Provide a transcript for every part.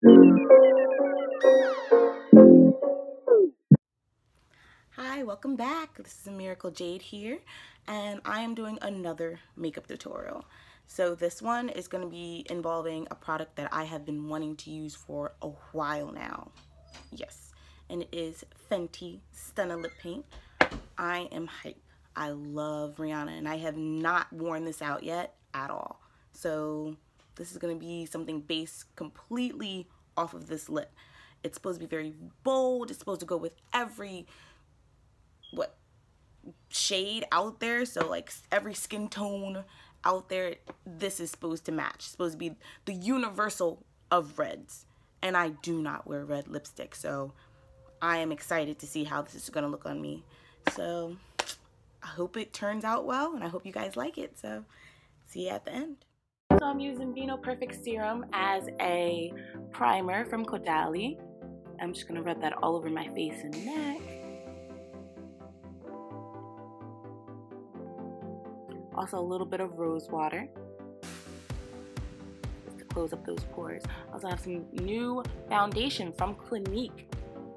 Hi, welcome back. This is Miracle Jade here, and I am doing another makeup tutorial. So this one is going to be involving a product that I have been wanting to use for a while now. Yes, and it is Fenty Stunna Lip Paint. I am hype. I love Rihanna, and I have not worn this out yet at all. So this is going to be something based completely off of this lip. It's supposed to be very bold. It's supposed to go with every what shade out there. So like every skin tone out there, this is supposed to match. It's supposed to be the universal of reds. And I do not wear red lipstick. So I am excited to see how this is going to look on me. So I hope it turns out well and I hope you guys like it. So see you at the end. So I'm using Vino Perfect Serum as a primer from Caudalie. I'm just going to rub that all over my face and neck. Also a little bit of rose water to close up those pores. I also have some new foundation from Clinique.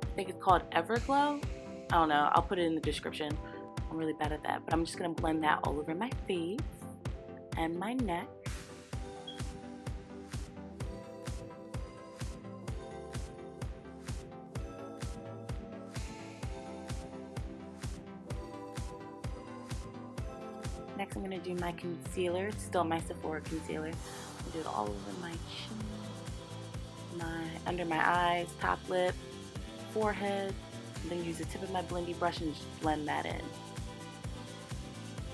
I think it's called Everglow. I don't know. I'll put it in the description. I'm really bad at that. But I'm just going to blend that all over my face and my neck. Next, I'm going to do my concealer. It's still my Sephora concealer. I'll do it all over my chin, my under my eyes, top lip, forehead. And then use the tip of my blendy brush and just blend that in.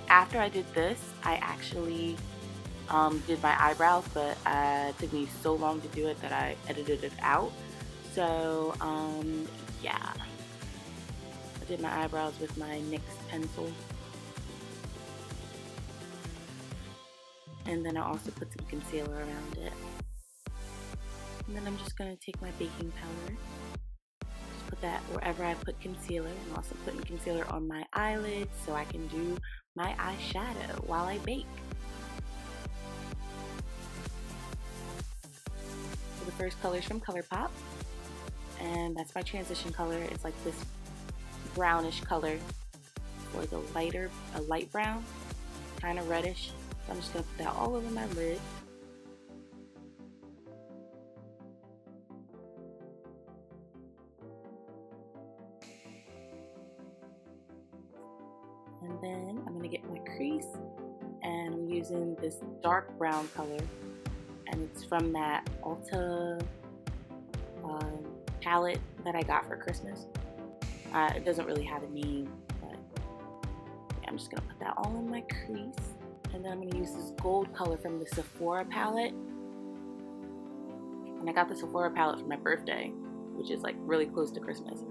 After I did this, I actually um, did my eyebrows, but uh, it took me so long to do it that I edited it out. So, um, yeah. I did my eyebrows with my NYX pencil. And then I also put some concealer around it. And then I'm just going to take my baking powder, just put that wherever I put concealer. I'm also putting concealer on my eyelids so I can do my eyeshadow while I bake. So the first color is from ColourPop, and that's my transition color. It's like this brownish color, like a lighter, a light brown, kind of reddish. So I'm just going to put that all over my lid. And then I'm going to get my crease and I'm using this dark brown color and it's from that Ulta um, palette that I got for Christmas. Uh, it doesn't really have a name, but yeah, I'm just going to put that all in my crease. And then I'm going to use this gold color from the Sephora palette. And I got the Sephora palette for my birthday, which is like really close to Christmas.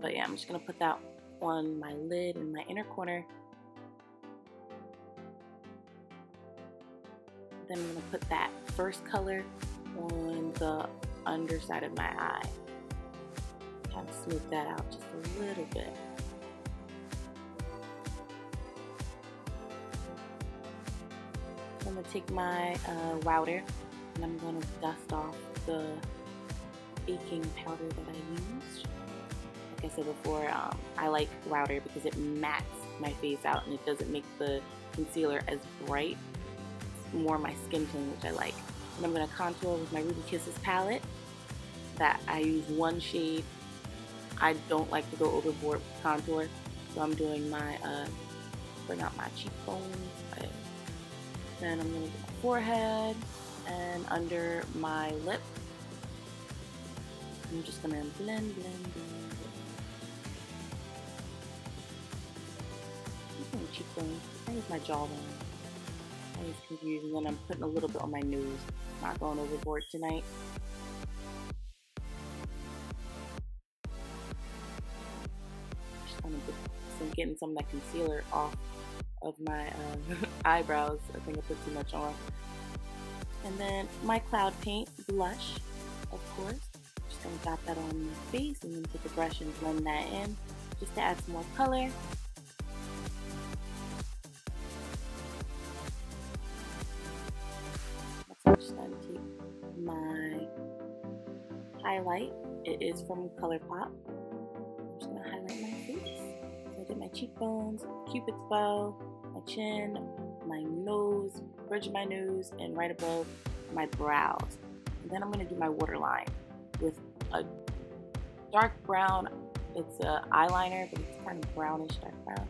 But yeah, I'm just going to put that on my lid in my inner corner. Then I'm going to put that first color on the underside of my eye. Kind of smooth that out just a little bit. I'm gonna take my uh, wowder and I'm gonna dust off the baking powder that I used. Like I said before, um, I like wowder because it mats my face out and it doesn't make the concealer as bright. It's more my skin tone, which I like. And I'm gonna contour with my Ruby Kisses palette. That I use one shade. I don't like to go overboard with contour, so I'm doing my uh, bring out my cheekbones. Then I'm going to do my forehead and under my lip. I'm just going to blend, blend, blend. My cheekbones. I think it's my jawline. I was confused. And then I'm putting a little bit on my nose. Not going overboard tonight. Just kind of getting some of that concealer off of my uh, eyebrows. I think I put too much on. And then my cloud paint blush, of course. Just gonna dot that on my face and then take a brush and blend that in just to add some more color. My highlight. It is from ColourPop. I'm just gonna highlight my face. So I did my cheekbones, cupid's bow, my chin, my nose, bridge of my nose, and right above my brows. And then I'm gonna do my waterline with a dark brown. It's a eyeliner, but it's kind of brownish dark brown.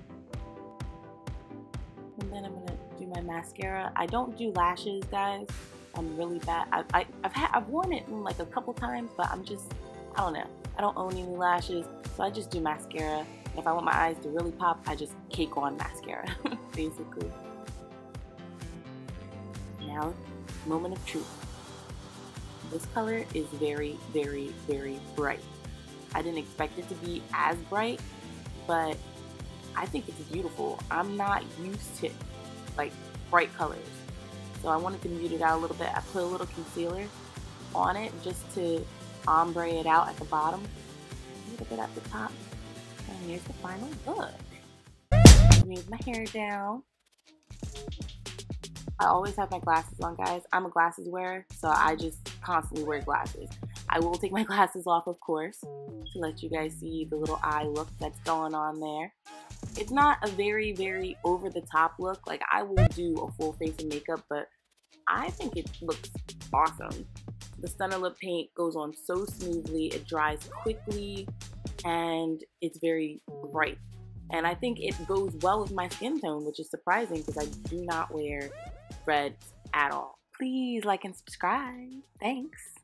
And then I'm gonna do my mascara. I don't do lashes, guys. I'm really bad. I, I, have had, I've worn it like a couple times, but I'm just, I don't know. I don't own any lashes, so I just do mascara. If I want my eyes to really pop, I just cake on mascara, Now, moment of truth. This color is very, very, very bright. I didn't expect it to be as bright, but I think it's beautiful. I'm not used to like bright colors. So I wanted to mute it out a little bit. I put a little concealer on it just to ombre it out at the bottom, a little bit at the top. And here's the final look. Move my hair down. I always have my glasses on, guys. I'm a glasses wearer, so I just constantly wear glasses. I will take my glasses off, of course, to let you guys see the little eye look that's going on there. It's not a very, very over the top look. Like, I will do a full face of makeup, but I think it looks awesome. The Stunna Lip paint goes on so smoothly, it dries quickly, and it's very bright. And I think it goes well with my skin tone, which is surprising because I do not wear red at all. Please like and subscribe. Thanks.